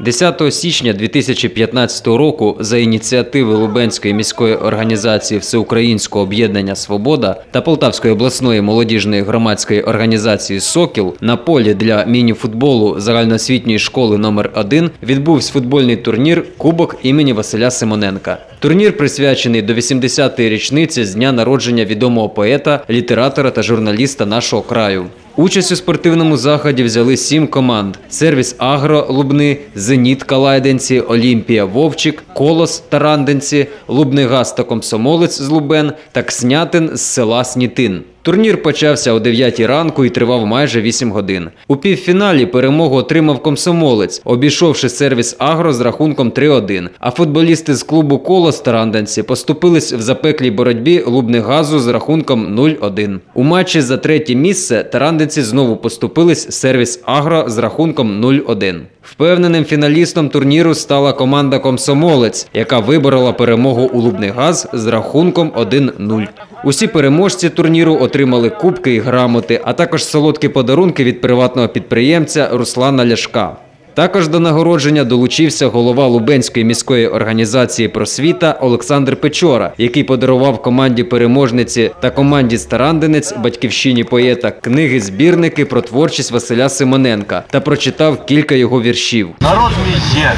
10 січня 2015 року за ініціативи Лубенської міської організації Всеукраїнського об'єднання Свобода та Полтавської обласної молодіжної громадської організації Сокіл на полі для міні-футболу загальноосвітньої школи номер 1 відбувся футбольний турнір Кубок імені Василя Симоненка. Турнір присвячений до 80-ї річниці з дня народження відомого поета, літератора та журналіста нашого краю. Участь у спортивному заході взяли сім команд: сервіс Агро Лубни, Зеніт Калайденці, Олімпія Вовчик, Колос Таранденці, Лубний Газ та Комсомолець з Лубен та Кснятин з села Снітин. Турнір почався о 9 ранку і тривав майже 8 годин. У півфіналі перемогу отримав комсомолець, обійшовши сервіс Агро з рахунком 3-1. А футболісти з клубу Колос Таранденці поступились в запеклій боротьбі Лубний газу з рахунком 0-1. У матчі за третє місце таранденці знову поступились сервіс Агро з рахунком 0-1. Впевненим фіналістом турніру стала команда Комсомолець, яка виборола перемогу у Лубний газ з рахунком 1-0. Усі переможці турніру отримали кубки і грамоти, а також солодкі подарунки від приватного підприємця Руслана Ляшка. Також до нагородження долучився голова Лубенської міської організації просвіта Олександр Печора, який подарував команді переможниці та команді Старандинець батьківщині поета книги збірники про творчість Василя Симоненка та прочитав кілька його віршів. Народ мій є,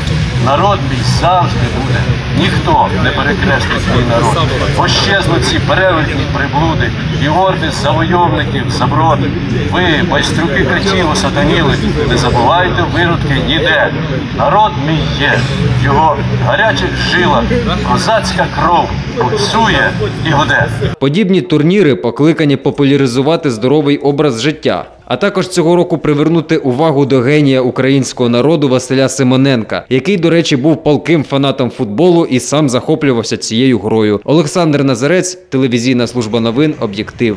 народ мій завжди буде. Ніхто не перекреслить свій народ. Пощезнуть ці перевертні приблуди і орди завойовників заброди. Ви, байстрюки катів осатаніли, не забувайте виродки ніде. Народ мій є, його гарячих жилах козацька кров пульсує і гуде. Подібні турніри покликані популяризувати здоровий образ життя, а також цього року привернути увагу до генія українського народу Василя Симоненка, який, до речі, був палким фанатом футболу і сам захоплювався цією грою. Олександр Назарець, телевізійна служба новин, об'єктив.